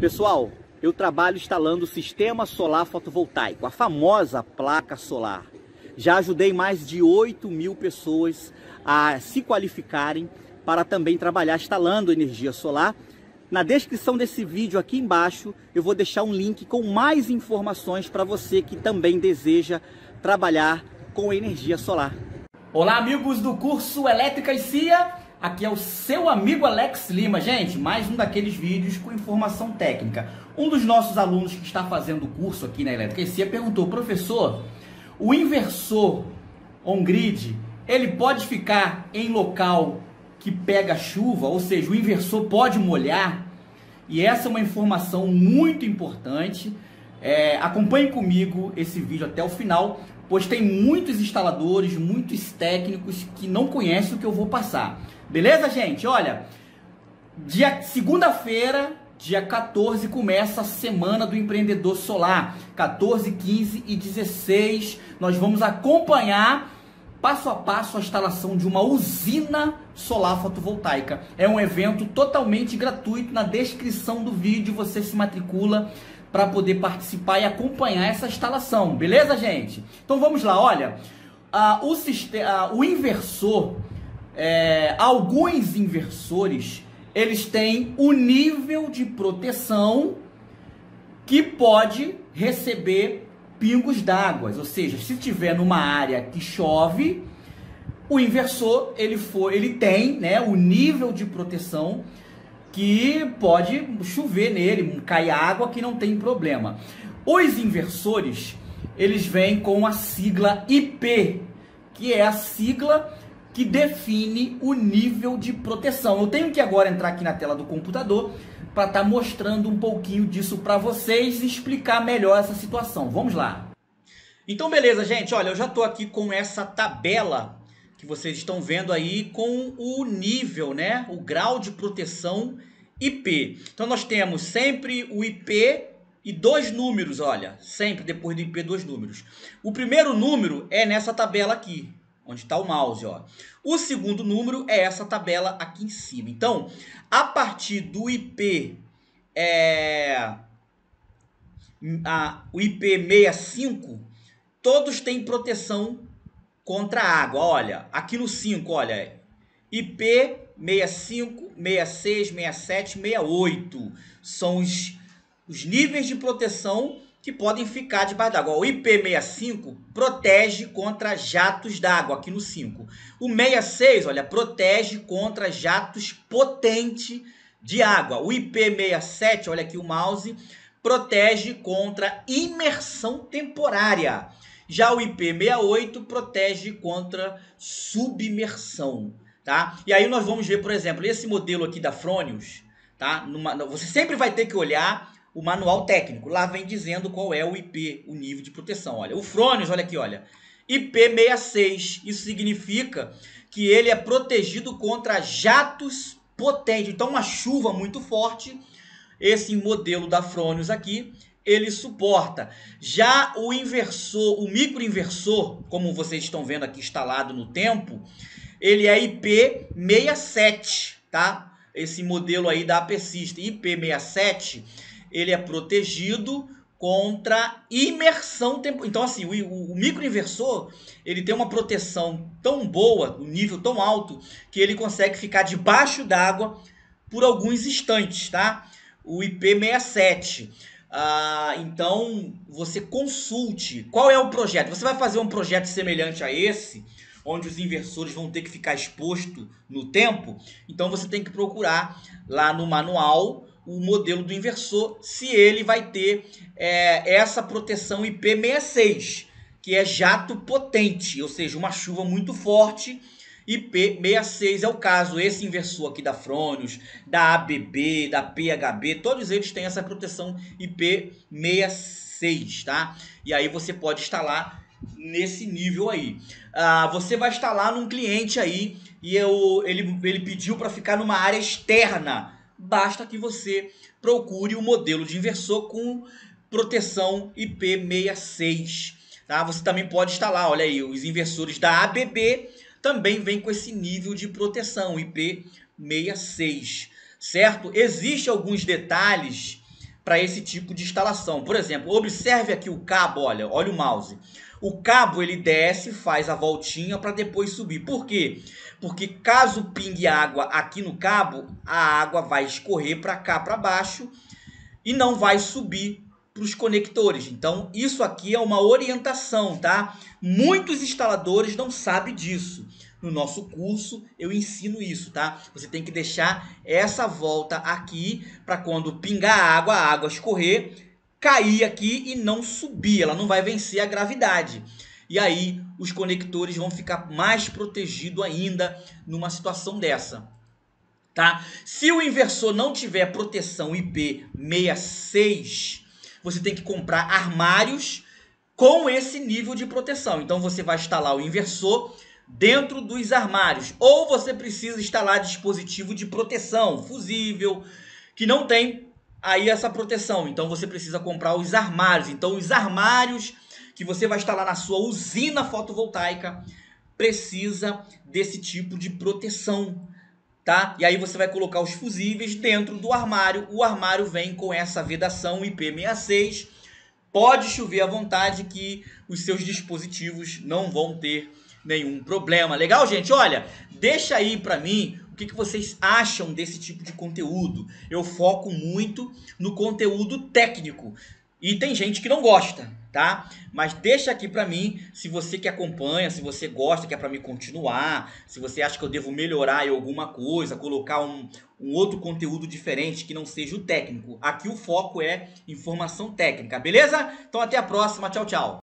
Pessoal, eu trabalho instalando o sistema solar fotovoltaico, a famosa placa solar. Já ajudei mais de 8 mil pessoas a se qualificarem para também trabalhar instalando energia solar. Na descrição desse vídeo aqui embaixo eu vou deixar um link com mais informações para você que também deseja trabalhar com energia solar. Olá amigos do curso Elétrica e CIA. Aqui é o seu amigo Alex Lima. Gente, mais um daqueles vídeos com informação técnica. Um dos nossos alunos que está fazendo o curso aqui na Eletricia perguntou, professor, o inversor on-grid, ele pode ficar em local que pega chuva, ou seja, o inversor pode molhar? E essa é uma informação muito importante. É, acompanhe comigo esse vídeo até o final, pois tem muitos instaladores, muitos técnicos que não conhecem o que eu vou passar. Beleza, gente? Olha, dia segunda-feira, dia 14, começa a semana do empreendedor solar. 14, 15 e 16, nós vamos acompanhar passo a passo a instalação de uma usina solar fotovoltaica. É um evento totalmente gratuito. Na descrição do vídeo você se matricula para poder participar e acompanhar essa instalação. Beleza, gente? Então vamos lá, olha. O, sistema, o inversor é, alguns inversores eles têm o um nível de proteção que pode receber pingos d'água, ou seja, se tiver numa área que chove, o inversor ele for, ele tem, né, o nível de proteção que pode chover nele, cair água que não tem problema. Os inversores, eles vêm com a sigla IP, que é a sigla que define o nível de proteção. Eu tenho que agora entrar aqui na tela do computador para estar tá mostrando um pouquinho disso para vocês e explicar melhor essa situação. Vamos lá. Então, beleza, gente. Olha, eu já estou aqui com essa tabela que vocês estão vendo aí com o nível, né? O grau de proteção IP. Então, nós temos sempre o IP e dois números, olha. Sempre depois do IP, dois números. O primeiro número é nessa tabela aqui onde está o mouse. Ó. O segundo número é essa tabela aqui em cima. Então, a partir do IP, é, a, o IP65, todos têm proteção contra a água. Olha, aqui no 5, olha, IP 65, 66, 67, 68 são os, os níveis de proteção que podem ficar debaixo d'água. O IP65 protege contra jatos d'água, aqui no 5. O 66, olha, protege contra jatos potentes de água. O IP67, olha aqui o mouse, protege contra imersão temporária. Já o IP68 protege contra submersão, tá? E aí nós vamos ver, por exemplo, esse modelo aqui da Fronius, tá? Numa, você sempre vai ter que olhar o manual técnico. Lá vem dizendo qual é o IP, o nível de proteção. Olha, o Fronius, olha aqui, olha. IP66. Isso significa que ele é protegido contra jatos potentes. Então, uma chuva muito forte, esse modelo da Fronius aqui, ele suporta. Já o inversor, o microinversor, como vocês estão vendo aqui instalado no tempo, ele é IP67, tá? Esse modelo aí da System, IP67, ele é protegido contra imersão temporal. Então, assim, o, o, microinversor ele tem uma proteção tão boa, um nível tão alto, que ele consegue ficar debaixo d'água por alguns instantes, tá? O IP67. Ah, então, você consulte qual é o projeto. Você vai fazer um projeto semelhante a esse, onde os inversores vão ter que ficar exposto no tempo. Então, você tem que procurar lá no manual o modelo do inversor, se ele vai ter é, essa proteção IP66, que é jato potente, ou seja, uma chuva muito forte. IP66 é o caso, esse inversor aqui da Fronius, da ABB, da PHB, todos eles têm essa proteção IP66, tá? E aí você pode instalar nesse nível aí. Ah, você vai instalar num cliente aí e eu, ele, ele pediu para ficar numa área externa basta que você procure o um modelo de inversor com proteção IP66. Tá? Você também pode instalar, olha aí, os inversores da ABB também vêm com esse nível de proteção IP66, certo? Existem alguns detalhes para esse tipo de instalação. Por exemplo, observe aqui o cabo, olha, olha o mouse. O cabo ele desce, faz a voltinha para depois subir. Por quê? Porque caso pingue água aqui no cabo, a água vai escorrer para cá para baixo e não vai subir para os conectores. Então, isso aqui é uma orientação, tá? Muitos instaladores não sabem disso. No nosso curso eu ensino isso, tá? Você tem que deixar essa volta aqui para quando pingar água, a água escorrer, cair aqui e não subir. Ela não vai vencer a gravidade. E aí os conectores vão ficar mais protegidos ainda numa situação dessa. Tá? Se o inversor não tiver proteção IP66, você tem que comprar armários com esse nível de proteção. Então você vai instalar o inversor dentro dos armários. Ou você precisa instalar dispositivo de proteção, fusível, que não tem aí essa proteção. Então você precisa comprar os armários. Então os armários que você vai instalar na sua usina fotovoltaica precisa desse tipo de proteção, tá? E aí você vai colocar os fusíveis dentro do armário. O armário vem com essa vedação IP66. Pode chover à vontade que os seus dispositivos não vão ter nenhum problema. Legal, gente? Olha, deixa aí para mim o que, que vocês acham desse tipo de conteúdo. Eu foco muito no conteúdo técnico. E tem gente que não gosta, tá? Mas deixa aqui para mim se você que acompanha, se você gosta, que é para me continuar, se você acha que eu devo melhorar em alguma coisa, colocar um, um outro conteúdo diferente que não seja o técnico. Aqui o foco é informação técnica, beleza? Então até a próxima, tchau, tchau.